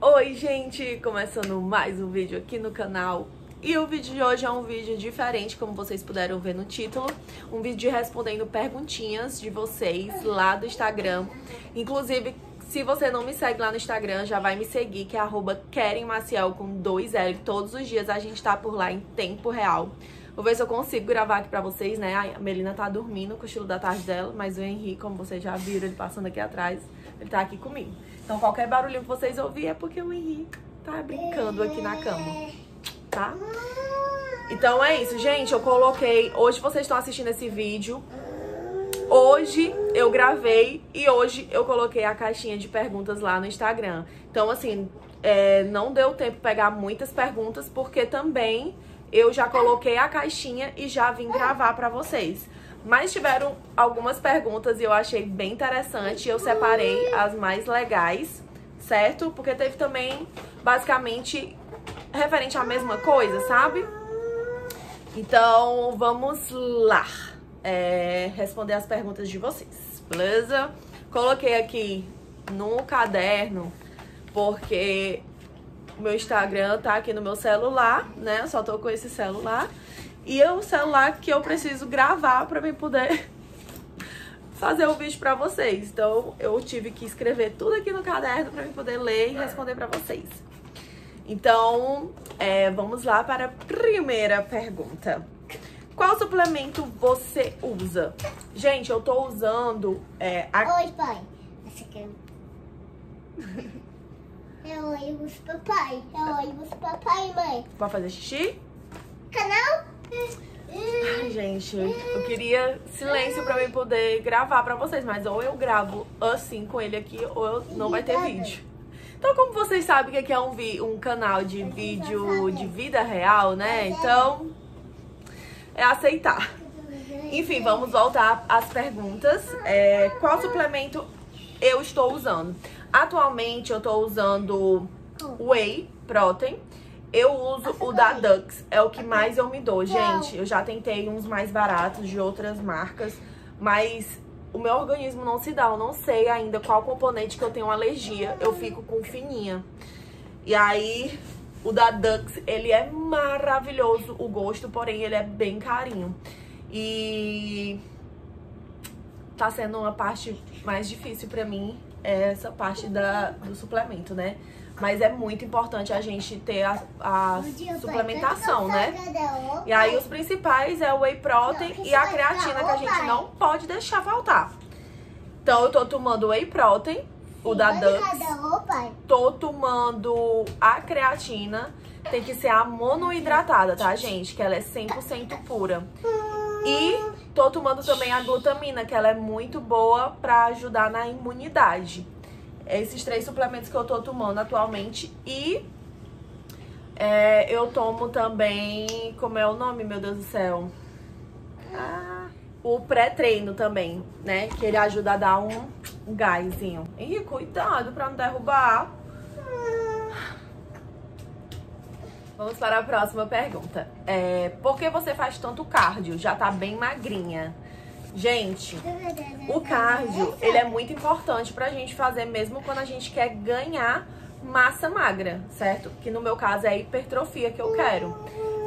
Oi, gente! Começando mais um vídeo aqui no canal. E o vídeo de hoje é um vídeo diferente, como vocês puderam ver no título. Um vídeo respondendo perguntinhas de vocês lá do Instagram. Inclusive, se você não me segue lá no Instagram, já vai me seguir, que é arroba Maciel com dois L. Todos os dias a gente tá por lá em tempo real. Vou ver se eu consigo gravar aqui pra vocês, né? A Melina tá dormindo com o estilo da tarde dela, mas o Henrique, como vocês já viram, ele passando aqui atrás, ele tá aqui comigo. Então qualquer barulhinho que vocês ouvirem é porque o Henrique tá brincando aqui na cama, tá? Então é isso, gente. Eu coloquei... Hoje vocês estão assistindo esse vídeo. Hoje eu gravei e hoje eu coloquei a caixinha de perguntas lá no Instagram. Então, assim, é, não deu tempo pegar muitas perguntas, porque também eu já coloquei a caixinha e já vim gravar pra vocês. Mas tiveram algumas perguntas e eu achei bem interessante. Eu separei as mais legais, certo? Porque teve também, basicamente, referente à mesma coisa, sabe? Então, vamos lá. É, responder as perguntas de vocês, beleza? Coloquei aqui no caderno, porque o meu Instagram tá aqui no meu celular, né? Eu só tô com esse celular. E é o celular que eu preciso gravar pra mim poder fazer o vídeo pra vocês. Então, eu tive que escrever tudo aqui no caderno pra mim poder ler e responder pra vocês. Então, é, vamos lá para a primeira pergunta. Qual suplemento você usa? Gente, eu tô usando... É, a... Oi, pai. Essa aqui é... É ônibus papai. É ônibus papai, mãe. Vai fazer xixi? Canal? Ai, gente, eu queria silêncio pra mim poder gravar pra vocês, mas ou eu gravo assim com ele aqui, ou eu, não vai ter vídeo. Então, como vocês sabem que aqui é um, vi um canal de vídeo de vida real, né? Então, é aceitar. Enfim, vamos voltar às perguntas. É, qual suplemento eu estou usando? Atualmente eu tô usando Whey Protein. Eu uso o da Dux, é o que mais eu me dou, gente. Eu já tentei uns mais baratos de outras marcas, mas o meu organismo não se dá. Eu não sei ainda qual componente que eu tenho alergia. Eu fico com fininha. E aí, o da Dux, ele é maravilhoso o gosto, porém ele é bem carinho. E tá sendo uma parte mais difícil pra mim essa parte da, do suplemento, né? Mas é muito importante a gente ter a, a suplementação, né? E aí os principais é o whey protein e a creatina que a gente não pode deixar faltar. Então eu tô tomando whey protein, o da Dux. Tô tomando a creatina, tem que ser a monoidratada, tá, gente? Que ela é 100% pura. E tô tomando também a glutamina, que ela é muito boa pra ajudar na imunidade. Esses três suplementos que eu tô tomando atualmente. E é, eu tomo também, como é o nome, meu Deus do céu? Ah, o pré-treino também, né? Que ele ajuda a dar um, um gásinho. E cuidado pra não derrubar. Vamos para a próxima pergunta. É, por que você faz tanto cardio? Já tá bem magrinha. Gente, o cardio, ele é muito importante pra gente fazer mesmo quando a gente quer ganhar massa magra, certo? Que no meu caso é a hipertrofia que eu quero.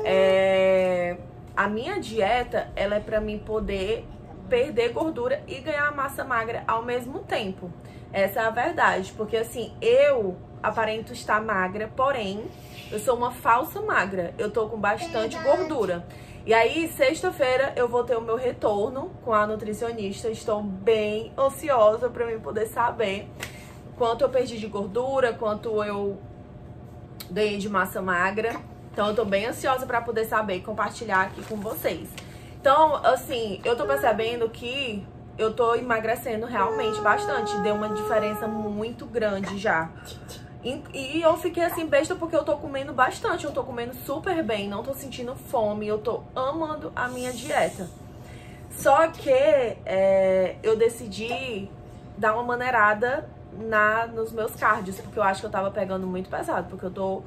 É, a minha dieta, ela é pra mim poder perder gordura e ganhar massa magra ao mesmo tempo. Essa é a verdade, porque assim, eu aparento estar magra, porém, eu sou uma falsa magra. Eu tô com bastante gordura. E aí, sexta-feira, eu vou ter o meu retorno com a nutricionista. Estou bem ansiosa para mim poder saber quanto eu perdi de gordura, quanto eu ganhei de massa magra. Então, eu tô bem ansiosa para poder saber e compartilhar aqui com vocês. Então, assim, eu tô percebendo que eu tô emagrecendo realmente bastante. Deu uma diferença muito grande já. E, eu fiquei assim besta porque eu tô comendo bastante, eu tô comendo super bem, não tô sentindo fome, eu tô amando a minha dieta. Só que é, eu decidi dar uma maneirada na, nos meus cardios, porque eu acho que eu tava pegando muito pesado, porque eu tô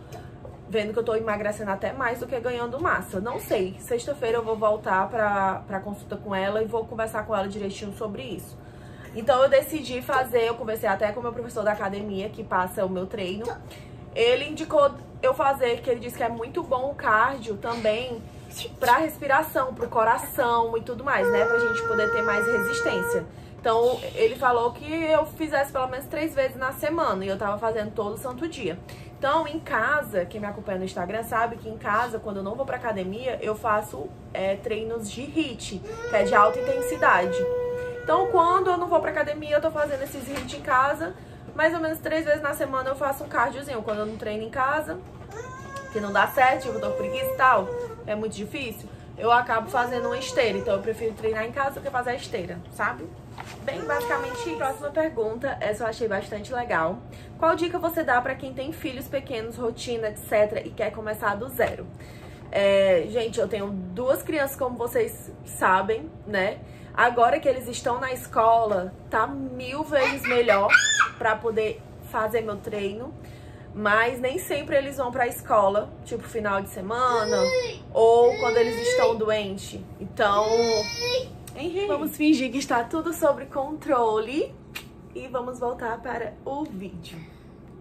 vendo que eu tô emagrecendo até mais do que ganhando massa. Não sei, sexta-feira eu vou voltar pra, pra consulta com ela e vou conversar com ela direitinho sobre isso. Então eu decidi fazer, eu conversei até com o meu professor da academia que passa o meu treino. Ele indicou eu fazer, que ele disse que é muito bom o cardio também pra respiração, pro coração e tudo mais, né? Pra gente poder ter mais resistência. Então, ele falou que eu fizesse pelo menos três vezes na semana e eu tava fazendo todo santo dia. Então, em casa, quem me acompanha no Instagram sabe que em casa, quando eu não vou pra academia, eu faço é, treinos de HIIT, que é de alta intensidade. Então, quando eu não vou pra academia, eu tô fazendo esses HIIT em casa. Mais ou menos três vezes na semana eu faço um cardiozinho. Quando eu não treino em casa, que não dá certo, eu tô com preguiça e tal, é muito difícil, eu acabo fazendo uma esteira. Então, eu prefiro treinar em casa do que fazer a esteira, sabe? Bem, basicamente, próxima pergunta, essa eu achei bastante legal. Qual dica você dá pra quem tem filhos pequenos, rotina, etc, e quer começar do zero? É, gente, eu tenho duas crianças, como vocês sabem, né? Agora que eles estão na escola, tá mil vezes melhor pra poder fazer meu treino. Mas nem sempre eles vão pra escola, tipo final de semana, ou quando eles estão doentes. Então, vamos fingir que está tudo sob controle e vamos voltar para o vídeo,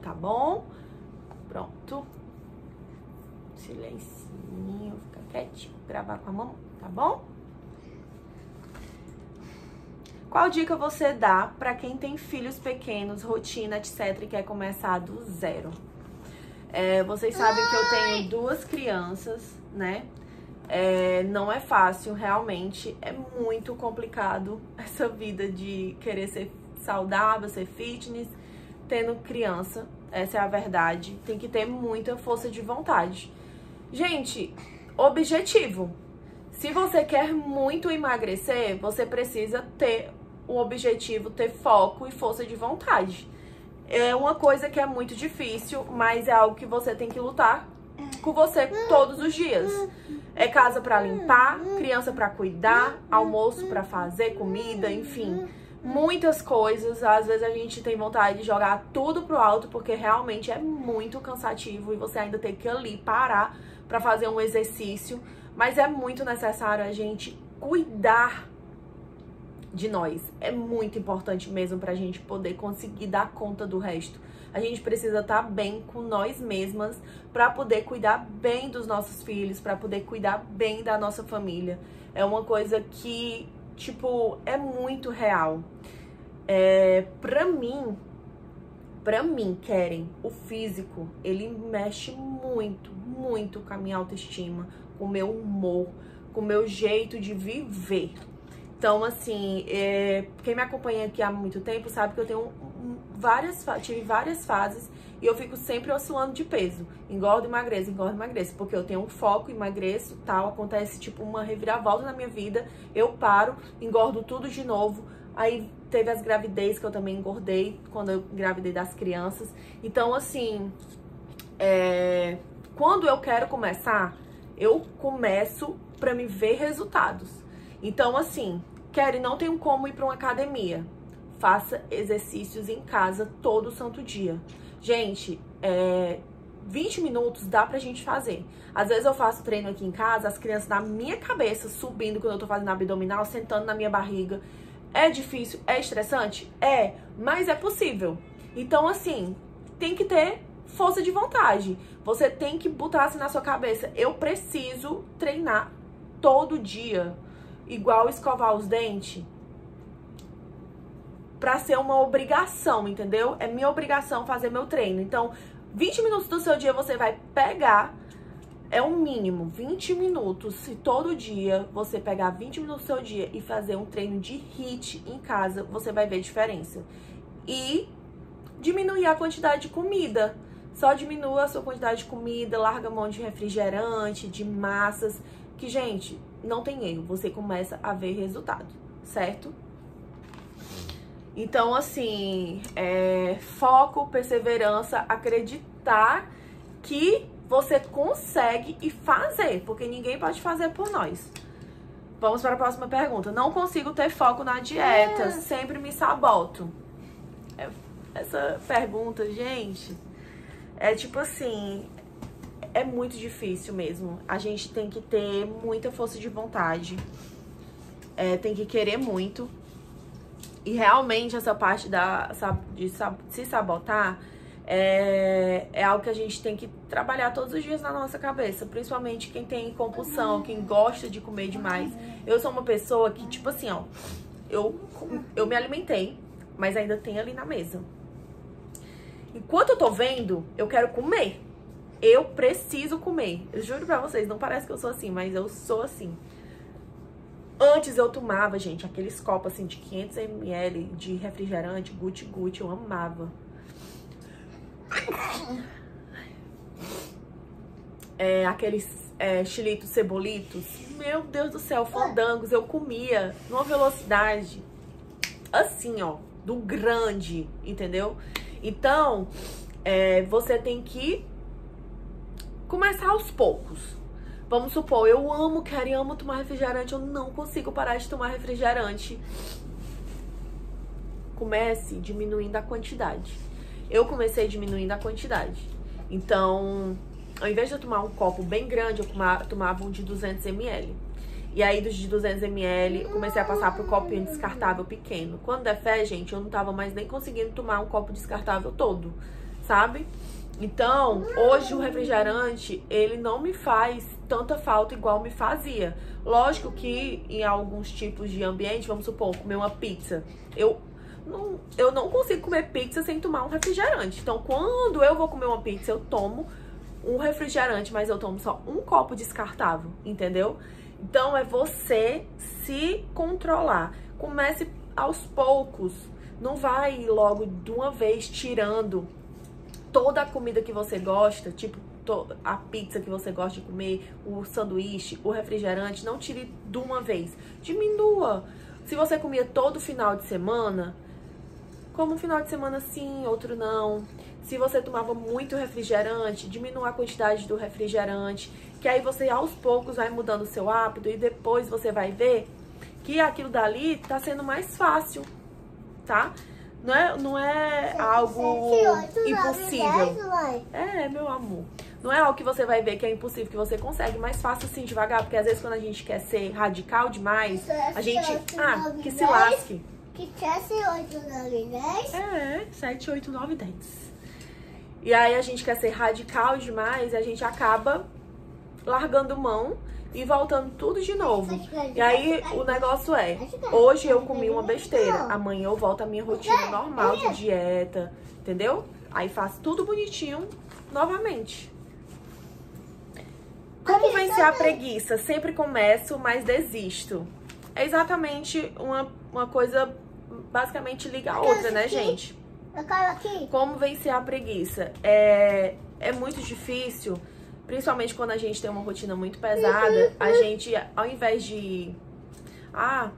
tá bom? Pronto. Silencinho, fica quietinho, gravar com a mão, tá bom? Qual dica você dá para quem tem filhos pequenos, rotina, etc, e quer começar do zero? É, vocês sabem que eu tenho duas crianças, né? É, não é fácil, realmente. É muito complicado essa vida de querer ser saudável, ser fitness, tendo criança. Essa é a verdade. Tem que ter muita força de vontade. Gente, objetivo. Se você quer muito emagrecer, você precisa ter um objetivo, ter foco e força de vontade. É uma coisa que é muito difícil, mas é algo que você tem que lutar com você todos os dias. É casa para limpar, criança para cuidar, almoço para fazer, comida, enfim, muitas coisas. Às vezes a gente tem vontade de jogar tudo pro alto porque realmente é muito cansativo e você ainda tem que ali parar para fazer um exercício, mas é muito necessário a gente cuidar de nós. É muito importante mesmo pra gente poder conseguir dar conta do resto. A gente precisa estar tá bem com nós mesmas para poder cuidar bem dos nossos filhos, para poder cuidar bem da nossa família. É uma coisa que, tipo, é muito real. É, pra mim, pra mim, querem, o físico, ele mexe muito, muito com a minha autoestima, com o meu humor, com o meu jeito de viver. Então, assim, é, quem me acompanha aqui há muito tempo sabe que eu tenho várias, tive várias fases e eu fico sempre oscilando de peso. Engordo, emagreço, engordo, emagreço. Porque eu tenho um foco, emagreço, tal. Acontece tipo uma reviravolta na minha vida. Eu paro, engordo tudo de novo. Aí teve as gravidez que eu também engordei quando eu engravidei das crianças. Então, assim, é, quando eu quero começar, eu começo pra me ver resultados. Então, assim, Quer não tenho como ir para uma academia. Faça exercícios em casa todo santo dia. Gente, é, 20 minutos dá pra gente fazer. Às vezes eu faço treino aqui em casa, as crianças na minha cabeça subindo quando eu tô fazendo abdominal, sentando na minha barriga. É difícil, é estressante? É, mas é possível. Então, assim, tem que ter força de vontade. Você tem que botar assim na sua cabeça: eu preciso treinar todo dia igual escovar os dentes para ser uma obrigação, entendeu? É minha obrigação fazer meu treino. Então, 20 minutos do seu dia você vai pegar é um mínimo, 20 minutos. Se todo dia você pegar 20 minutos do seu dia e fazer um treino de HIIT em casa, você vai ver diferença. E diminuir a quantidade de comida. Só diminua a sua quantidade de comida, larga mão de refrigerante, de massas, que, gente, não tem erro, você começa a ver resultado, certo? Então, assim, é, foco, perseverança, acreditar que você consegue e fazer, porque ninguém pode fazer por nós. Vamos para a próxima pergunta. Não consigo ter foco na dieta, é. sempre me saboto. É, essa pergunta, gente, é tipo assim, é muito difícil mesmo. A gente tem que ter muita força de vontade. É, tem que querer muito. E realmente essa parte da, de se sabotar é, é algo que a gente tem que trabalhar todos os dias na nossa cabeça, principalmente quem tem compulsão, quem gosta de comer demais. Eu sou uma pessoa que, tipo assim, ó, eu, eu me alimentei, mas ainda tem ali na mesa. Enquanto eu tô vendo, eu quero comer. Eu preciso comer. Eu juro pra vocês, não parece que eu sou assim, mas eu sou assim. Antes eu tomava, gente, aqueles copos assim de 500ml de refrigerante, guti-guti, eu amava. É, aqueles é, chilitos cebolitos. Meu Deus do céu, fandangos, eu comia numa velocidade assim, ó, do grande, entendeu? Então, é, você tem que começar aos poucos. Vamos supor, eu amo, quero e amo tomar refrigerante, eu não consigo parar de tomar refrigerante. Comece diminuindo a quantidade. Eu comecei diminuindo a quantidade. Então, ao invés de eu tomar um copo bem grande, eu tomava um de 200 ml. E aí, dos de 200ml, comecei a passar pro copinho descartável pequeno. Quando der fé, gente, eu não tava mais nem conseguindo tomar um copo descartável todo, sabe? Então, hoje o refrigerante, ele não me faz tanta falta igual me fazia. Lógico que em alguns tipos de ambiente, vamos supor, comer uma pizza, eu não, eu não consigo comer pizza sem tomar um refrigerante. Então, quando eu vou comer uma pizza, eu tomo um refrigerante, mas eu tomo só um copo descartável, entendeu? Então é você se controlar. Comece aos poucos. Não vai logo de uma vez tirando toda a comida que você gosta, tipo a pizza que você gosta de comer, o sanduíche, o refrigerante, não tire de uma vez. Diminua. Se você comia todo final de semana, como um final de semana sim, outro não. Se você tomava muito refrigerante, diminua a quantidade do refrigerante, que aí você aos poucos vai mudando o seu hábito e depois você vai ver que aquilo dali tá sendo mais fácil, tá? Não é, não é algo impossível. É, meu amor. Não é algo que você vai ver que é impossível, que você consegue mais fácil assim, devagar. Porque às vezes quando a gente quer ser radical demais, a gente... Ah, que se lasque. Que 7, 8, 9, 10? É, 7, 8, 9, 10. E aí a gente quer ser radical demais, a gente acaba largando mão e voltando tudo de novo. E aí o negócio é, hoje eu comi uma besteira, amanhã eu volto à minha rotina normal de dieta, entendeu? Aí faço tudo bonitinho novamente. Como vencer a preguiça? Sempre começo, mas desisto. É exatamente uma, uma coisa basicamente liga a outra, né, gente? Como vencer a preguiça? É, é muito difícil, principalmente quando a gente tem uma rotina muito pesada, a gente, ao invés de... Ah,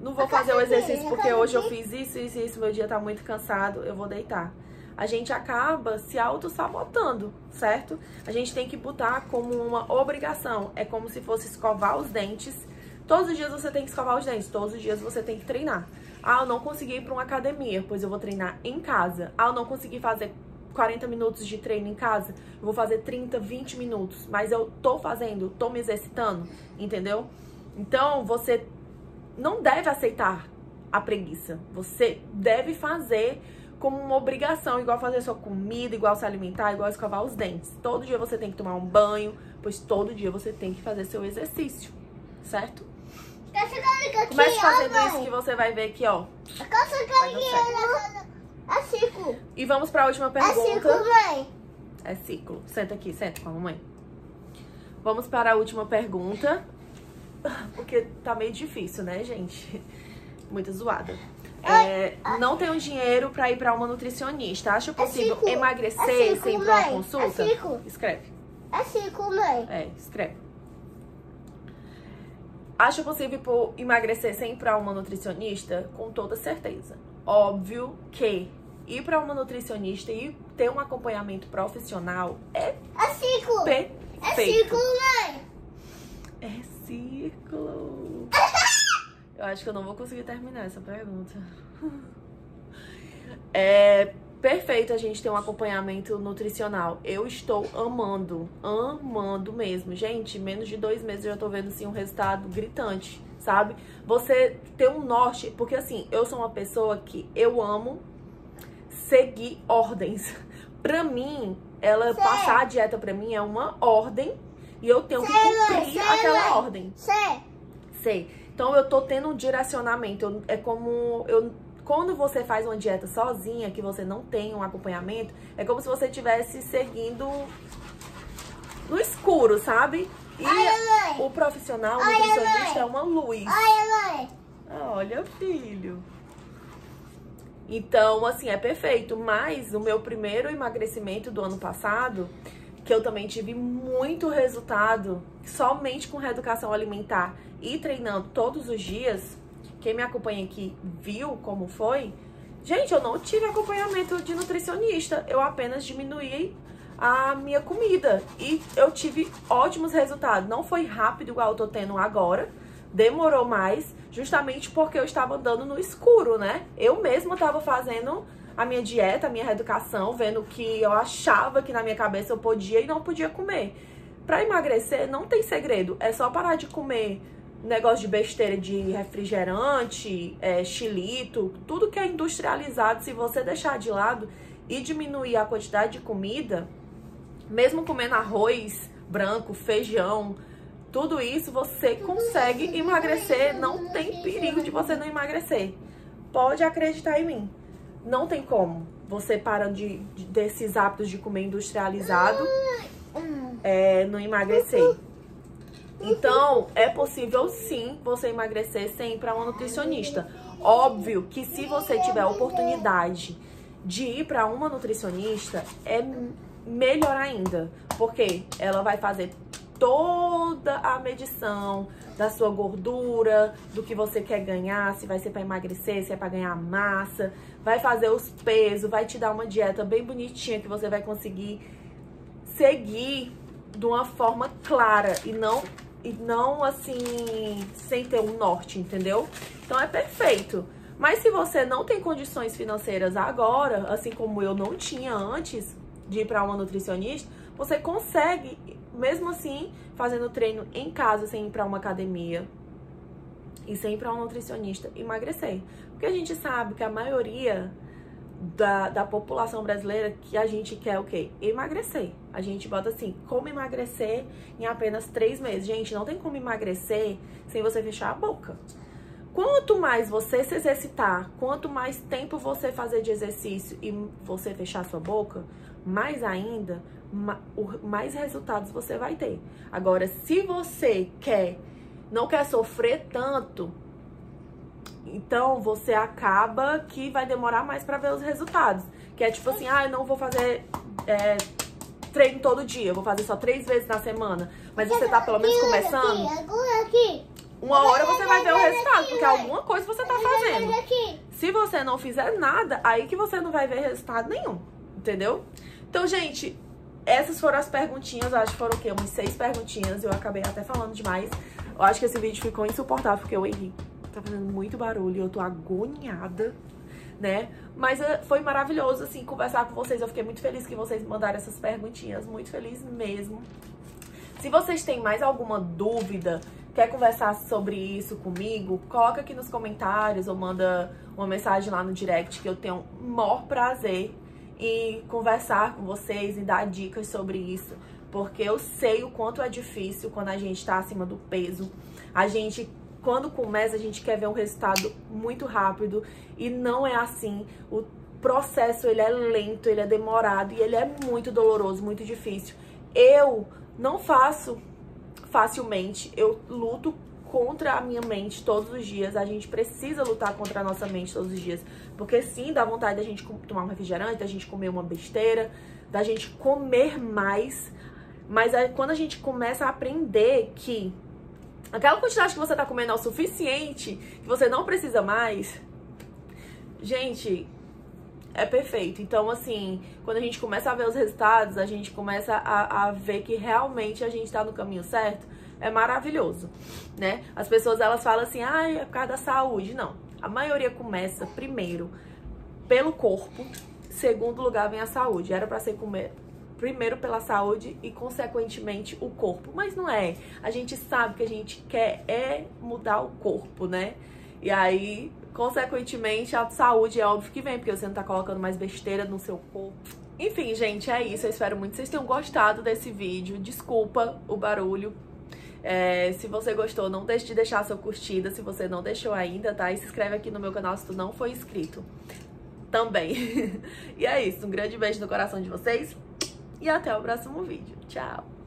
não vou fazer o exercício porque hoje eu fiz isso, isso, isso, meu dia tá muito cansado, eu vou deitar. A gente acaba se auto-sabotando, certo? A gente tem que botar como uma obrigação. É como se fosse escovar os dentes. Todos os dias você tem que escovar os dentes, todos os dias você tem que treinar. Ah, eu não consegui ir para uma academia, pois eu vou treinar em casa. Ah, eu não consegui fazer 40 minutos de treino em casa, eu vou fazer 30, 20 minutos. Mas eu tô fazendo, tô me exercitando, entendeu? Então, você não deve aceitar a preguiça. Você deve fazer como uma obrigação, igual fazer sua comida, igual se alimentar, igual escovar os dentes. Todo dia você tem que tomar um banho, pois todo dia você tem que fazer seu exercício, certo? Comece fazendo isso que você vai ver aqui, ó. É ciclo. E vamos para a última pergunta. É ciclo, mãe. É ciclo. Senta aqui, senta com a mamãe. Vamos para a última pergunta. Porque tá meio difícil, né, gente? Muito zoada. É, não tenho dinheiro para ir para uma nutricionista. Acha possível é emagrecer é ciclo, sem ir para uma consulta? É ciclo. Escreve. É ciclo, mãe. É, escreve. Acho possível emagrecer sem ir para uma nutricionista? Com toda certeza. Óbvio que ir para uma nutricionista e ter um acompanhamento profissional é, é ciclo. perfeito. É ciclo, mãe. É ciclo. Eu acho que eu não vou conseguir terminar essa pergunta. É perfeito a gente ter um acompanhamento nutricional. Eu estou amando, amando mesmo. Gente, menos de dois meses eu já tô vendo assim um resultado gritante, sabe? Você ter um norte, porque assim, eu sou uma pessoa que eu amo seguir ordens. Pra mim, ela passar a dieta pra mim é uma ordem e eu tenho que cumprir aquela ordem. Sei. Sei. Então eu tô tendo um direcionamento. Eu- é como eu quando você faz uma dieta sozinha, que você não tem um acompanhamento, é como se você estivesse seguindo no escuro, sabe? E Ai, o profissional, o Ai, nutricionista mãe. é uma luz. Olha, mãe. Ah, Olha, filho. Então, assim, é perfeito. Mas o meu primeiro emagrecimento do ano passado, que eu também tive muito resultado somente com reeducação alimentar e treinando todos os dias, quem me acompanha aqui viu como foi. Gente, eu não tive acompanhamento de nutricionista, eu apenas diminuí a minha comida e eu tive ótimos resultados. Não foi rápido igual eu tô tendo agora, demorou mais, justamente porque eu estava andando no escuro, né? Eu mesma estava fazendo a minha dieta, a minha reeducação, vendo que eu achava que na minha cabeça eu podia e não podia comer. Pra emagrecer não tem segredo, é só parar de comer negócio de besteira de refrigerante, é, xilito, tudo que é industrializado, se você deixar de lado e diminuir a quantidade de comida, mesmo comendo arroz branco, feijão, tudo isso você consegue emagrecer, não tem perigo de você não emagrecer. Pode acreditar em mim. Não tem como. Você parando de, de- desses hábitos de comer industrializado, é, não emagrecer. Então, é possível sim você emagrecer sem ir para uma nutricionista. Óbvio que se você tiver a oportunidade de ir para uma nutricionista, é melhor ainda, porque ela vai fazer toda a medição da sua gordura, do que você quer ganhar, se vai ser para emagrecer, se é para ganhar massa, vai fazer os pesos, vai te dar uma dieta bem bonitinha que você vai conseguir seguir de uma forma clara e não e não assim sem ter um norte, entendeu? Então é perfeito. Mas se você não tem condições financeiras agora, assim como eu não tinha antes de ir para uma nutricionista, você consegue mesmo assim fazendo treino em casa sem ir para uma academia e sem ir para um nutricionista emagrecer. Porque a gente sabe que a maioria da, da população brasileira que a gente quer o quê? Emagrecer. A gente bota assim, como emagrecer em apenas três meses. Gente, não tem como emagrecer sem você fechar a boca. Quanto mais você se exercitar, quanto mais tempo você fazer de exercício e você fechar sua boca, mais ainda, mais resultados você vai ter. Agora, se você quer, não quer sofrer tanto, então você acaba que vai demorar mais pra ver os resultados. Que é tipo assim, ah, eu não vou fazer é, treino todo dia, eu vou fazer só três vezes na semana. Mas você tá pelo menos começando, Aqui, aqui. Uma hora você vai ver o resultado, porque alguma coisa você tá fazendo. Se você não fizer nada, aí que você não vai ver resultado nenhum, entendeu? Então, gente, essas foram as perguntinhas, acho que foram o quê? Umas seis perguntinhas, eu acabei até falando demais. Eu acho que esse vídeo ficou insuportável, porque o Henrique tá fazendo muito barulho eu tô agoniada, né? Mas eh, foi maravilhoso, assim, conversar com vocês. Eu fiquei muito feliz que vocês mandaram essas perguntinhas, muito feliz mesmo. Se vocês têm mais alguma dúvida, quer conversar sobre isso comigo, coloca aqui nos comentários ou manda uma mensagem lá no direct que eu tenho o maior prazer em conversar com vocês e dar dicas sobre isso. Porque eu sei o quanto é difícil quando a gente tá acima do peso. A gente, quando começa, a gente quer ver um resultado muito rápido e não é assim. O processo, ele é lento, ele é demorado e ele é muito doloroso, muito difícil. Eu não faço facilmente. Eu luto contra a minha mente todos os dias. A gente precisa lutar contra a nossa mente todos os dias. Porque sim, dá vontade da gente tomar um refrigerante, da gente comer uma besteira, da gente comer mais. Mas aí, quando a gente começa a aprender que aquela quantidade que você tá comendo é o suficiente, que você não precisa mais, gente, é perfeito. Então, assim, quando a gente começa a ver os resultados, a gente começa a, a ver que realmente a gente tá no caminho certo, é maravilhoso, né? As pessoas, elas falam assim, ah, é por causa da saúde. Não. A maioria começa, primeiro, pelo corpo, segundo lugar vem a saúde. Era pra ser comer primeiro pela saúde e, consequentemente, o corpo. Mas não é. A gente sabe que a gente quer é mudar o corpo, né? E aí, consequentemente, a saúde é óbvio que vem, porque você não tá colocando mais besteira no seu corpo. Enfim, gente, é isso. Eu espero muito que vocês tenham gostado desse vídeo. Desculpa o barulho. É, se você gostou, não deixe de deixar sua curtida se você não deixou ainda, tá? E se inscreve aqui no meu canal se tu não for inscrito. Também. e é isso. Um grande beijo no coração de vocês. E até o próximo vídeo. Tchau!